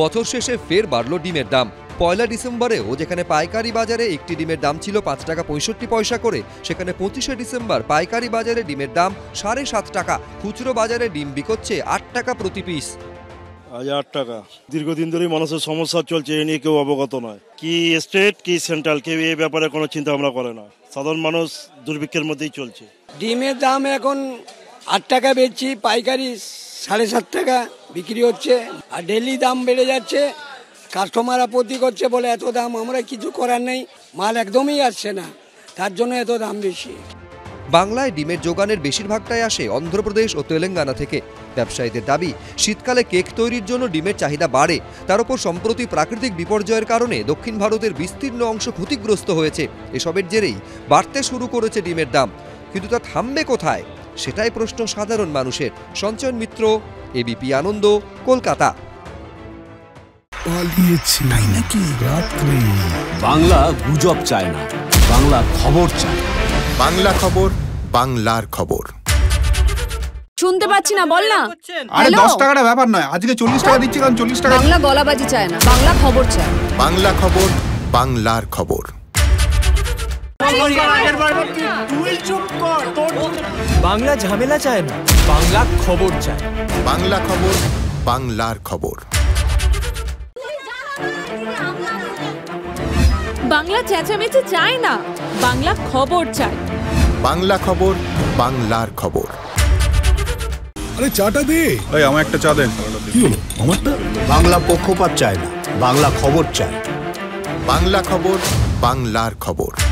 বছর শেষে ফের বাড়ল ডিমের দাম। পয়লা ডিসেম্বরেও যেখানে পাইকারি বাজারে একটি ডিমের দাম ছিল পাঁচ টাকা পঁয়ষট্টি পয়সা করে সেখানে পঁচিশে ডিসেম্বর পাইকারি বাজারে ডিমের দাম সাড়ে সাত টাকা খুচরো বাজারে ডিম বিকোচ্ছে আট টাকা প্রতি পিস। আজ আট টাকা। দীর্ঘদিন ধরেই মানুষের সমস্যা চলছে এ নিয়ে কেউ অবগত নয়। কি স্টেট কি সেন্ট্রাল কেউ এই ব্যাপারে কোনো চিন্তা ভাবনা করে না। সাধারণ মানুষ দুর্ভিক্ষের মধ্যেই চলছে। ডিমের দাম এখন আট টাকা বেচছি পাইকারি সাড়ে সাত টাকা বিক্রি হচ্ছে আর ডেলি দাম বেড়ে যাচ্ছে। কাস্টমার আপত্তি করছে বলে এত দাম, আমরা কিছু করার নেই। মাল একদমই আসছে না, তার জন্য এত দাম বেশি। বাংলায় ডিমের যোগানের বেশিরভাগটাই আসে অন্ধ্রপ্রদেশ ও তেলেঙ্গানা থেকে। ব্যবসায়ীদের দাবি, শীতকালে কেক তৈরির জন্য ডিমের চাহিদা বাড়ে। তার উপর সম্প্রতি প্রাকৃতিক বিপর্যয়ের কারণে দক্ষিণ ভারতের বিস্তীর্ণ অংশ ক্ষতিগ্রস্ত হয়েছে। এসবের জেরেই বাড়তে শুরু করেছে ডিমের দাম। কিন্তু তা থামবে কোথায়? সেটাই প্রশ্ন সাধারণ মানুষের। সঞ্চয়ন মিত্র এবিপি আনন্দ কলকাতা। বাংলা গুজব চায় না বাংলা খবর চায় বাংলা খবর বাংলার খবর। শুনতে পাচ্ছি না বল না। আরে Hello? দশ টাকাটা ব্যাপার নয় আজকে চল্লিশ টাকা দিচ্ছি কারণ চল্লিশ টাকা বাংলা গলাবাজি চায় না বাংলা খবর চায় বাংলা খবর বাংলার খবর। বাংলা ঝামেলা চায় না বাংলা খবর চায়। বাংলা খবর বাংলার খবর। বাংলা চেঁচামেচি চায় না বাংলা খবর চায়। বাংলা খবর বাংলার খবর। আরে চাটা দে। এই আমার একটা চা দেন। কি হলো? আমারটা? বাংলা পক্ষপাত চায় না বাংলা খবর চায়। বাংলা খবর বাংলার খবর।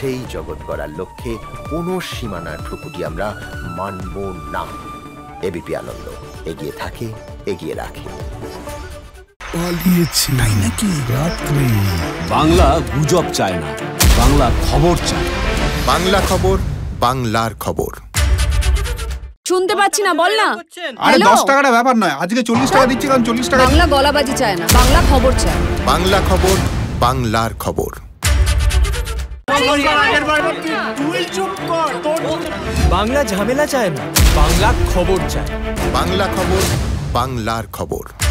সেই জগৎ গড়ার লক্ষ্যে কোনো সীমানার ঠুকুটি আমরা মানব না। এবিপি আনন্দ এগিয়ে থাকে এগিয়ে রাখে। পালিয়েছে তাই নাকি রাত্রে? বাংলা গুজব চায় না বাংলা খবর চায়। বাংলা খবর বাংলার খবর। শুনতে পাচ্ছি না বল না। আরে Hello? দশ টাকাটা ব্যাপার নয় আজকে চল্লিশ টাকা দিচ্ছি কারণ চল্লিশ টাকা বাংলা গলাবাজি চায় না বাংলা খবর চায়। বাংলা খবর বাংলার খবর। বাংলা ঝামেলা চায় না বাংলা খবর চায়। বাংলা খবর বাংলার খবর।